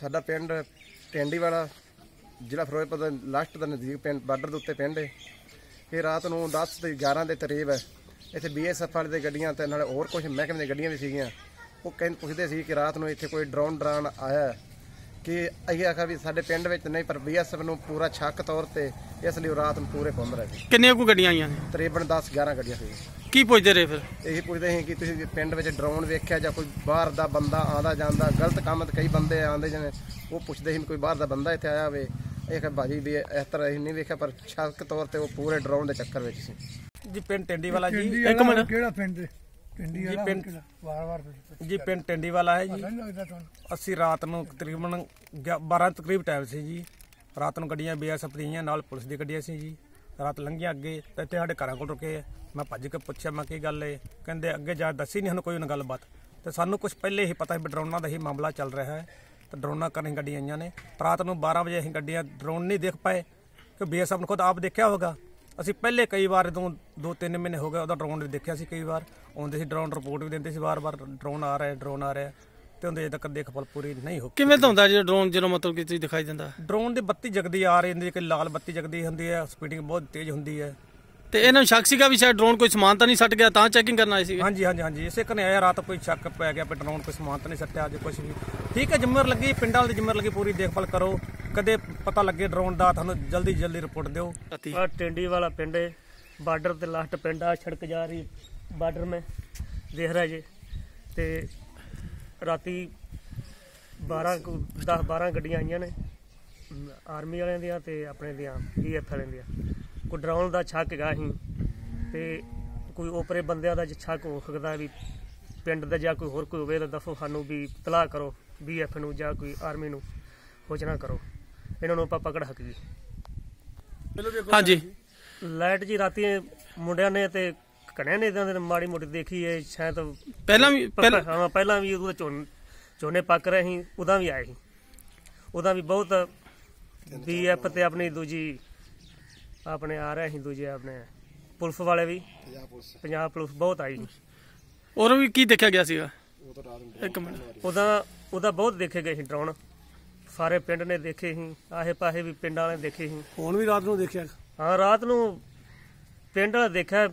ਸਾਡਾ ਪਿੰਡ ਟੈਂਡੀ ਵਾਲਾ ਜ਼ਿਲ੍ਹਾ ਫਿਰੋਜ਼ਪੁਰ ਦਾ ਲਾਸਟ ਦਾ ਨਜ਼ਦੀਕ ਪਿੰਡ ਬਾਰਡਰ ਦੇ ਉੱਤੇ ਪਿੰਡ ਹੈ ਇਹ ਰਾਤ ਨੂੰ 10 ਤੇ 11 ਦੇ ਕਰੀਬ ਇੱਥੇ ਬੀਐਸਐਫ ਵਾਲੇ ਦੇ ਗੱਡੀਆਂ ਤੇ ਨਾਲੇ ਹੋਰ ਕੁਝ ਮਹਿਕਮੇ ਦੀਆਂ ਗੱਡੀਆਂ ਵੀ ਸੀਗੀਆਂ। ਉਹ ਕਹਿੰਦੇ ਪੁੱਛਦੇ ਸੀ ਕਿ ਰਾਤ ਨੂੰ ਇੱਥੇ ਕੋਈ ਡਰੋਨ ਡਰਾਨ ਆਇਆ ਹੈ। ਕਿ ਅਸੀਂ ਆਖਿਆ ਵੀ ਸਾਡੇ ਪਿੰਡ ਵਿੱਚ ਨਹੀਂ ਪਰ ਬੀਐਸਐਫ ਨੂੰ ਪੂਰਾ ਛੱਕ ਤੌਰ ਤੇ ਇਸ ਲਈ ਉਹ ਰਾਤ ਨੂੰ ਪੂਰੇ ਘੁੰਮ ਰਹੇ ਸੀ। ਕਿੰਨੀਆਂ ਕੁ ਗੱਡੀਆਂ ਆਈਆਂ ਤਕਰੀਬਨ 10 11 ਗੱਡੀਆਂ ਸੀ ਕੀ ਪੁੱਛਦੇ ਰਹੇ ਫਿਰ? ਇਹੀ ਪੁੱਛਦੇ ਸੀ ਕਿ ਤੁਸੀਂ ਪਿੰਡ ਵਿੱਚ ਡਰੋਨ ਵੇਖਿਆ ਜਾਂ ਕੋਈ ਬਾਹਰ ਦਾ ਬੰਦਾ ਆਉਂਦਾ ਜਾਂਦਾ ਗਲਤ ਕੰਮ ਤੇ ਕਈ ਬੰਦੇ ਆਉਂਦੇ ਜਿਵੇਂ ਉਹ ਪੁੱਛਦੇ ਸੀ ਕੋਈ ਬਾਹਰ ਦਾ ਬੰਦਾ ਇੱਥੇ ਆਇਆ ਹੋਵੇ ਇਹ ਕਿ ਭਾਜੀ ਵੀ ਇਸ ਤਰ੍ਹਾਂ ਨਹੀਂ ਵੇਖਿਆ ਪਰ ਸ਼ੱਕ ਤੌਰ ਤੇ ਉਹ ਪੂਰੇ ਡਰੋਨ ਦੇ ਚੱਕਰ ਵਿੱਚ ਸੀ। ਜੀ ਪਿੰਡ ਟੈਂਡੀ ਵਾਲਾ ਜੀ ਇੱਕ ਮਿੰਟ। ਕਿਹੜਾ ਪਿੰਡ? ਹੈ ਪਿੰਡੀ ਵਾਲਾ ਪਿੰਡ- ਕਿਹੜਾ? ਵਾਰ ਵਾਰ ਜੀ ਪਿੰਡ ਟੈਂਡੀ ਵਾਲਾ ਹੈ ਜੀ। ਅਸੀਂ ਰਾਤ ਨੂੰ ਤਕਰੀਬਨ ਗਿਆ- 12 ਤਕਰੀਬ ਟਾਈਮ ਸੀ ਜੀ। ਰਾਤ ਨੂੰ ਗੱਡੀਆਂ ਬੀਐਸਐਫ ਦੀਆਂ ਨਾਲ ਪੁਲਿਸ ਦੀ ਗੱਡੀਆਂ ਸੀ ਜੀ। ਰਾਤ ਲੰਘੀਆਂ ਅੱਗੇ ਤੇ ਇੱਥੇ ਸਾਡੇ ਘਰਾਂ ਕੋਲ ਰੁਕੇ। ਮੈਂ ਭੱਜ ਕੇ ਪੁੱਛਿਆ, ਮੈਂ ਕੀ ਗੱਲ ਏ? ਕਹਿੰਦੇ, ਅੱਗੇ ਜਾ, ਦੱਸੀ ਨਹੀਂ ਸਾਨੂੰ ਕੋਈ ਉਹਨਾਂ ਗੱਲਬਾਤ। ਤੇ ਸਾਨੂੰ ਕੁਝ ਪਹਿਲੇ ਹੀ ਪਤਾ ਸੀ ਵੀ ਡਰੋਨਾਂ ਦਾ ਹੀ ਮਾਮਲਾ ਚੱਲ ਰਿਹਾ ਹੈ। ਤੇ ਡਰੋਨਾਂ ਕਰਨ ਗੱਡੀਆਂ ਆਈਆਂ ਨੇ। ਰਾਤ ਨੂੰ 12 ਵਜੇ ਅਸੀਂ ਗੱਡੀਆਂ ਡਰੋਨ ਨਹੀਂ ਦੇਖ ਪਾਏ, ਕਿ ਬੀਐਸਐਫ ਨੇ ਖੁਦ ਆਪ ਦੇਖਿਆ ਹੋਗਾ। ਅਸੀਂ ਪਹਿਲੇ ਕਈ ਵਾਰ ਜਦੋਂ 2-3 ਮਹੀਨੇ ਹੋ ਗਏ, ਉਹਦਾ ਡਰੋਨ ਵੀ ਦੇਖਿਆ ਸੀ ਕਈ ਵਾਰ। ਆਉਂਦੇ ਸੀ ਡਰੋਨ ਰਿਪੋਰਟ ਵੀ ਦਿੰਦੇ ਸੀ ਵਾਰ-ਵਾਰ, ਡਰੋਨ ਆ ਰਿਹਾ, ਡਰੋਨ ਆ ਰਿਹਾ। ਤੇ ਉਹਦੇ ਅਜੇ ਤੱਕ ਦੇਖਭਾਲ ਪੂਰੀ ਨਹੀਂ ਹੋ ਕਿਵੇਂ ਧੁੰਦਾ ਜੇ ਡਰੋਨ ਜਦੋਂ ਮਤਲਬ ਕਿ ਤੁਸੀਂ ਦਿਖਾਈ ਦਿੰਦਾ? ਡਰੋਨ ਦੇ ਬੱਤੀ ਜਗਦੀ ਆ ਰਹੀ ਹੁੰਦੀ ਕਿ ਲਾਲ ਬੱਤੀ ਜਗਦੀ ਹੁੰਦੀ ਹੈ ਸਪੀਡਿੰਗ ਬਹੁਤ ਤੇਜ਼ ਹੁੰਦੀ ਹੈ। ਤੇ ਇਹਨਾਂ ਨੂੰ ਸ਼ੱਕ ਸੀਗਾ ਵੀ ਸ਼ਾਇਦ ਡਰੋਨ ਕੋਈ ਸਮਾਨ ਤਾਂ ਨਹੀਂ ਸੱਟ ਗਿਆ ਤਾਂ ਚੈਕਿੰਗ ਕਰਨ ਆਏ ਸੀ ਹਾਂਜੀ ਹਾਂਜੀ ਹਾਂਜੀ ਇਸੇ ਕਰਨੇ ਆਇਆ ਰਾਤ ਕੋਈ ਸ਼ੱਕ ਪੈ ਗਿਆ ਵੀ ਡਰੋਨ ਕੋਈ ਸਮਾਨ ਤਾਂ ਨਹੀਂ ਸੱਟਿਆ ਅੱਜ ਕੁਝ ਵੀ। ਠੀਕ ਹੈ ਜ਼ਿੰਮੇਵਾਰ ਲੱਗੀ ਪਿੰਡਾਂ ਵਾਲੇ ਦੀ ਜ਼ਿੰਮੇਵਾਰ ਲੱਗੀ ਪੂਰੀ ਦੇਖਭਾਲ ਕਰੋ। ਕਦੇ ਪਤਾ ਲੱਗੇ ਡਰੋਨ ਦਾ ਤੁਹਾਨੂੰ ਜਲਦੀ ਜਲਦੀ ਰਿਪੋਰਟ ਦਿਓ। ਆ ਟਿੰਡੀ ਵਾਲਾ ਪਿੰਡ ਹੈ ਬਾਰਡਰ ਤੇ ਲਾਸਟ ਪਿੰਡ ਆ ਸੜਕ ਜਾ ਰਹੀ ਬਾਰਡਰ ਮੈਂ ਦੇਖ ਰਿਹਾ ਜੇ। ਤੇ ਰਾਤੀ 12 10 12 ਗੱਡੀਆਂ ਆਈਆਂ ਨੇ ਆਰਮੀ ਵਾਲਿਆਂ ਦੀਆਂ ਤੇ ਆਪਣੇ ਦੀਆਂ ਡੀਐਫ ਵਾਲਿਆਂ ਦੀਆਂ। ਕੋਈ ਡਰਾਉਣ ਦਾ ਛੱਕ ਹੈਗਾ ਸੀ ਤੇ ਕੋਈ ਓਪਰੇ ਬੰਦਿਆਂ ਦਾ ਜੇ ਛੱਕ ਹੋ ਸਕਦਾ ਵੀ ਪਿੰਡ ਦਾ ਜਾਂ ਕੋਈ ਹੋਰ ਕੋਈ ਹੋਵੇ ਤਾਂ ਦੱਸੋ ਸਾਨੂੰ ਵੀ ਇਤਲਾਹ ਕਰੋ ਬੀਐਫ ਨੂੰ ਜਾਂ ਕੋਈ ਆਰਮੀ ਨੂੰ ਸੂਚਨਾ ਕਰੋ। ਇਹਨਾਂ ਨੂੰ ਆਪਾਂ ਪਕੜ ਸਕੀਏ। ਹਾਂਜੀ। ਲਾਈਟ ਜੀ ਰਾਤੀ ਮੁੰਡਿਆਂ ਨੇ ਤੇ ਕਣਿਆਂ ਨੇ ਇਦਾਂ ਦੇ ਮਾੜੀ ਮੋਟੀ ਦੇਖੀ ਹੈ ਸ਼ਾਇਦ ਪਹਿਲਾਂ ਵੀ ਪਹਿਲਾਂ ਹਾਂ ਪਹਿਲਾਂ ਵੀ ਉਹਦੇ ਝੋਨ ਝੋਨੇ ਪੱਕ ਰਹੇ ਸੀ ਉਦਾਂ ਵੀ ਆਏ ਸੀ। ਉਦਾਂ ਵੀ ਬਹੁਤ ਬੀਐਫ ਤੇ ਆਪਣੀ ਦੂਜੀ ਆਪਣੇ ਆ ਰਹੇ ਸੀ ਦੂਜੇ ਆਪਣੇ ਪੁਲਿਸ ਵਾਲੇ ਵੀ। ਪੰਜਾਬ ਪੁਲਿਸ। ਬਹੁਤ ਆਈ ਸੀ। ਔਰ ਵੀ ਕੀ ਦੇਖਿਆ ਗਿਆ ਸੀਗਾ? ਇੱਕ ਮਿੰਟ। ਉਦਾਂ ਉਹਦਾ ਬਹੁਤ ਦੇਖੇ ਗਏ ਸੀ ਡਰੋਨ ਸਾਰੇ ਪਿੰਡ ਨੇ ਦੇਖੇ ਸੀ ਆਹੇ ਪਾਹੇ ਵੀ ਪਿੰਡਾਂ ਵਾਲੇ ਦੇਖੇ ਸੀ। ਹੁਣ ਵੀ ਰਾਤ ਨੂੰ ਦੇਖਿਆ। ਹਾਂ ਰਾਤ ਨੂੰ ਪਿੰਡ ਵਾਲਾ ਦੇਖਿਆ